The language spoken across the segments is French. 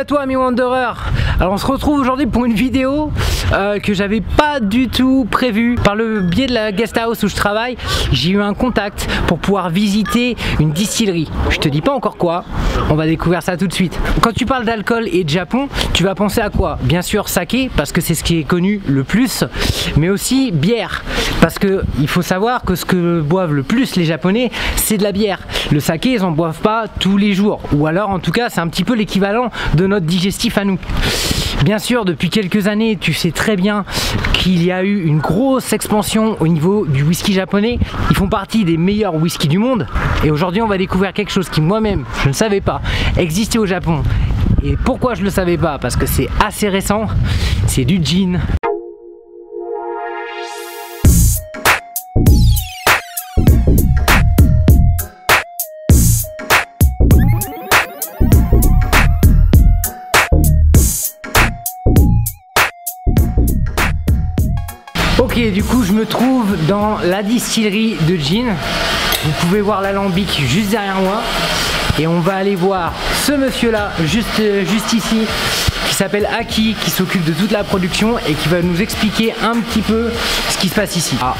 à toi ami Wanderer. Alors on se retrouve aujourd'hui pour une vidéo euh, que j'avais pas du tout prévue Par le biais de la guest house où je travaille J'ai eu un contact pour pouvoir visiter une distillerie. Je te dis pas encore quoi, on va découvrir ça tout de suite. Quand tu parles d'alcool et de Japon, tu vas penser à quoi? Bien sûr saké parce que c'est ce qui est connu le plus Mais aussi bière. Parce que il faut savoir que ce que boivent le plus les japonais c'est de la bière. Le saké ils en boivent pas tous les jours. Ou alors en tout cas c'est un petit peu l'équivalent de notre digestif à nous. Bien sûr, depuis quelques années, tu sais très bien qu'il y a eu une grosse expansion au niveau du whisky japonais. Ils font partie des meilleurs whisky du monde. Et aujourd'hui, on va découvrir quelque chose qui moi-même, je ne savais pas, existait au Japon. Et pourquoi je ne le savais pas? Parce que c'est assez récent. C'est du gin. Ok, du coup, je me trouve dans la distillerie de gin. Vous pouvez voir l'alambic juste derrière moi. Et on va aller voir ce monsieur-là, juste, juste ici, qui s'appelle Aki, qui s'occupe de toute la production et qui va nous expliquer un petit peu ce qui se passe ici. Ah,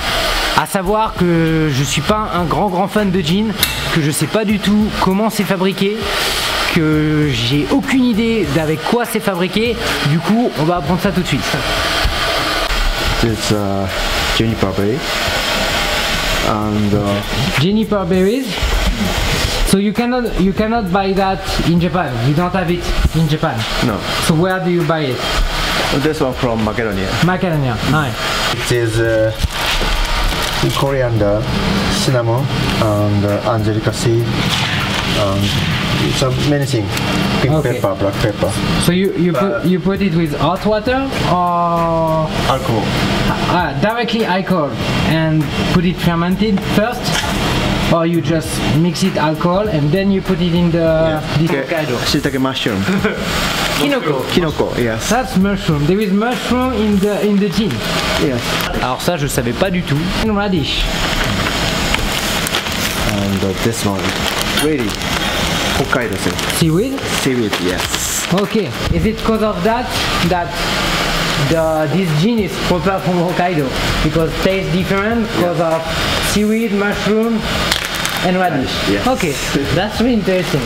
à savoir que je suis pas un grand grand fan de gin, que je sais pas du tout comment c'est fabriqué, que j'ai aucune idée d'avec quoi c'est fabriqué. Du coup, on va apprendre ça tout de suite. It's uh, juniper berry and uh, Juniper berries. So you cannot you cannot buy that in Japan. You don't have it in Japan. no, So where do you buy it? this one from Macedonia. Macadamia. Hi. It is uh, coriander, cinnamon, and uh, angelica seed, and some many things. Pink Okay. pepper, black pepper, So you you put you put it with hot water or alcohol. ah, directly alcohol and put it fermented first, or you just mix it alcohol and then you put it in the this Hokkaido. Shiitake mushroom. Kinoko. Kinoko, yes. That's mushroom. There is mushroom in the in the gin. Yes. Alors ça je savais pas du tout. And radish. And uh, this one, really, Hokkaido. Seaweed. Seaweed, yes. Okay. Is it because of that that the this gin is proper from Hokkaido because tastes different because of seaweed, mushroom, and radish. Yes. Okay, that's really interesting.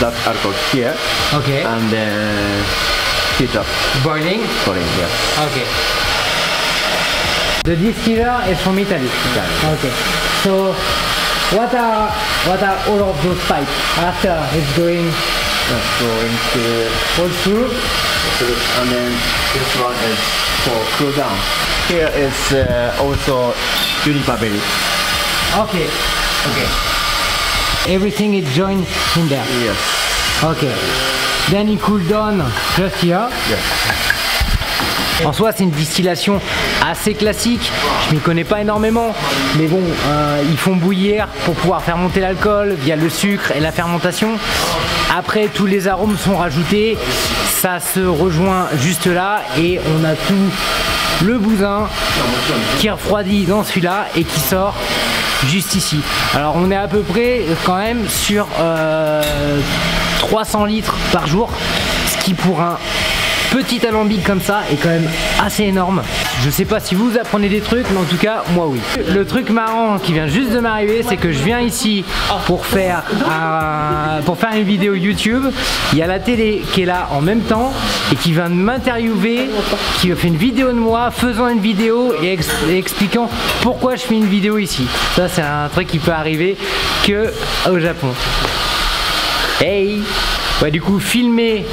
That alcohol here, Okay. and uh, then heat up, Boiling. boiling, yes. Okay. The distiller is from Italy. Okay. So what are what are all of those pipes after it's going Let's go into all through? and then this one is for cool down. Here is uh, also juniper berry. Okay. Okay. Everything is joined in there. Yes. Ok. Then it cool down just here. Yes. En soi, c'est une distillation assez classique. Je m'y connais pas énormément, mais bon, euh, ils font bouillir pour pouvoir faire monter l'alcool via le sucre et la fermentation. Après, tous les arômes sont rajoutés. Ça se rejoint juste là et on a tout le bousin qui refroidit dans celui-là et qui sort juste ici. Alors on est à peu près quand même sur euh, 300 litres par jour, ce qui pour un petit alambic comme ça est quand même assez énorme. Je sais pas si vous apprenez des trucs, mais en tout cas, moi oui. Le truc marrant qui vient juste de m'arriver, c'est que je viens ici pour faire, un- pour faire une vidéo YouTube. Il y a la télé qui est là en même temps et qui vient de m'interviewer, qui fait une vidéo de moi faisant une vidéo et, ex- et expliquant pourquoi je fais une vidéo ici. Ça, c'est un truc qui peut arriver que au Japon. Hey Ouais du coup filmer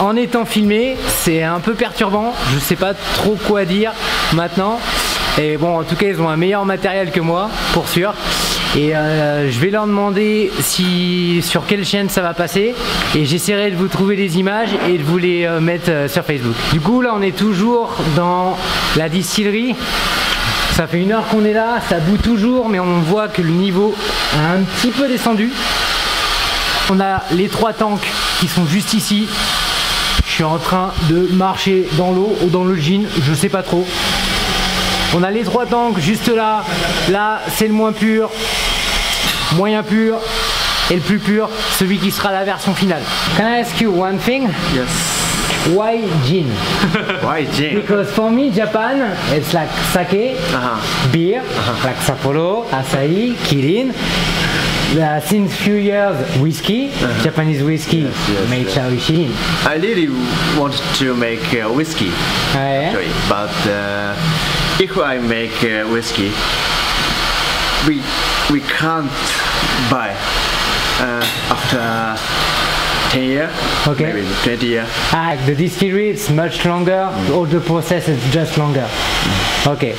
en étant filmé c'est un peu perturbant, je sais pas trop quoi dire maintenant. Et bon en tout cas ils ont un meilleur matériel que moi pour sûr. Et euh, je vais leur demander si sur quelle chaîne ça va passer et j'essaierai de vous trouver les images et de vous les euh, mettre euh, sur Facebook. Du coup là on est toujours dans la distillerie. Ça fait une heure qu'on est là, ça bout toujours mais on voit que le niveau a un petit peu descendu. On a les trois tanks qui sont juste ici. Suis en train de marcher dans l'eau ou dans le jean, je sais pas trop. On a les trois tanks juste là. Là, c'est le moins pur. moyen pur et le plus pur, celui qui sera la version finale. Can I ask you one thing? Yes. Why gin? Why gin? Because for me, Japan, it's like sake, Uh-huh. beer, like Sapporo, Asahi, Kirin. Uh, since few years, whiskey, Japanese whiskey, Uh-huh. yes, made yes. Shaoyi I really want to make uh, whiskey, Ouais. actually, but uh, if I make uh, whiskey, we we can't buy uh, after 10 years, Okay. maybe 20 years. Ah, the distillery is much longer, all the process is just longer. Okay.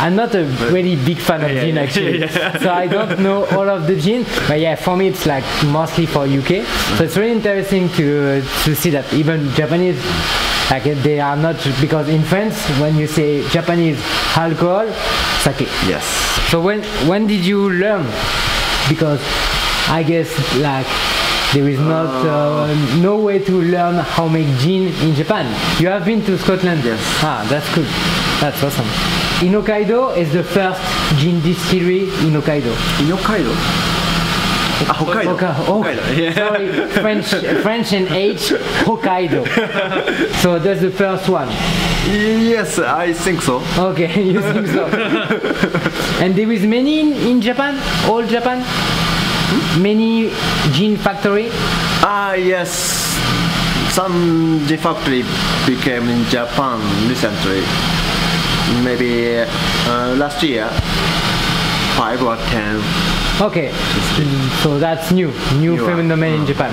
I'm not a really big fan of Yeah, gin actually, yeah. so I don't know all of the gin, but yeah, for me it's like mostly for UK. So it's really interesting to to see that even Japanese, like they are not because in France when you say Japanese alcohol, sake. Yes. So when when did you learn? Because I guess like there is not uh, no way to learn how make gin in Japan. You have been to Scotland? Yes. Ah, that's good. That's awesome. In Hokkaido is the first gin distillery in Hokkaido. In Hokkaido. Ah, Hokkaido. Hoka- oh, Hokkaido. Yeah. sorry, French, French and H, Hokkaido. so that's the first one. Yes, I think so. Okay, you think so? and there is many in, in Japan, all Japan. Many gin factory? Ah, yes. Some gin factory became in Japan recently. Maybe uh, last year, five or ten. Ok, so that's new, new New, phenomenon in Japan.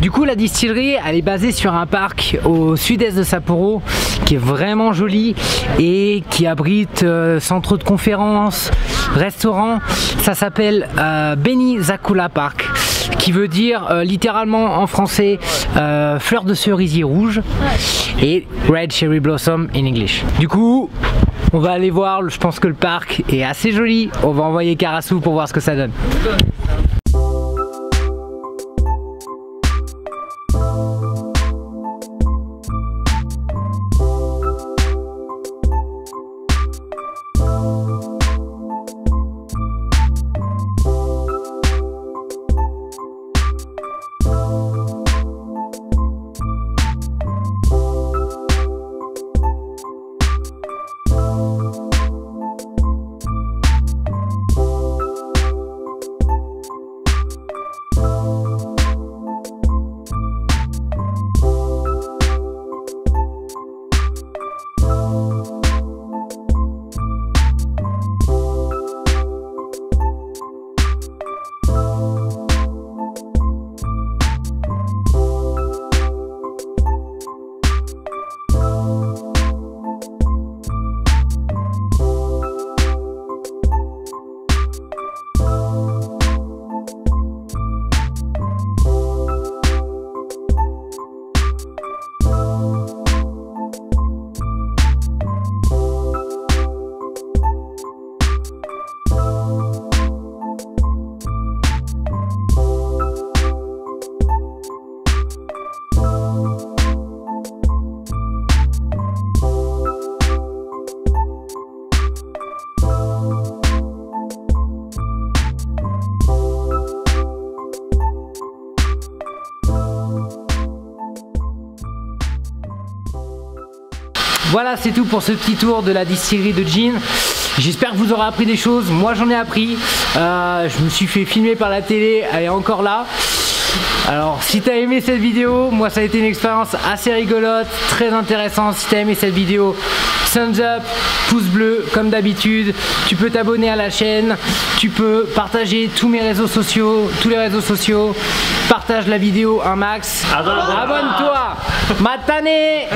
Du coup, la distillerie, elle est basée sur un parc au sud-est de Sapporo qui est vraiment joli et qui abrite euh, centre de conférences, restaurants. Ça s'appelle euh, Beni Zakula Park qui veut dire euh, littéralement en français euh, fleur de cerisier rouge et red cherry blossom in English. Du coup, on va aller voir, je pense que le parc est assez joli. On va envoyer Karasu pour voir ce que ça donne. C'est tout pour ce petit tour de la distillerie de gin. J'espère que vous aurez appris des choses. Moi, j'en ai appris. Euh, je me suis fait filmer par la télé. Elle est encore là. Alors, si t'as aimé cette vidéo, moi, ça a été une expérience assez rigolote, très intéressante. Si t'as aimé cette vidéo, thumbs up, pouce bleu, comme d'habitude. Tu peux t'abonner à la chaîne. Tu peux partager tous mes réseaux sociaux, tous les réseaux sociaux. Partage la vidéo un max. Abonne-toi. Matane.